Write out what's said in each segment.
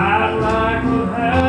I'd like to have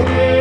Yeah.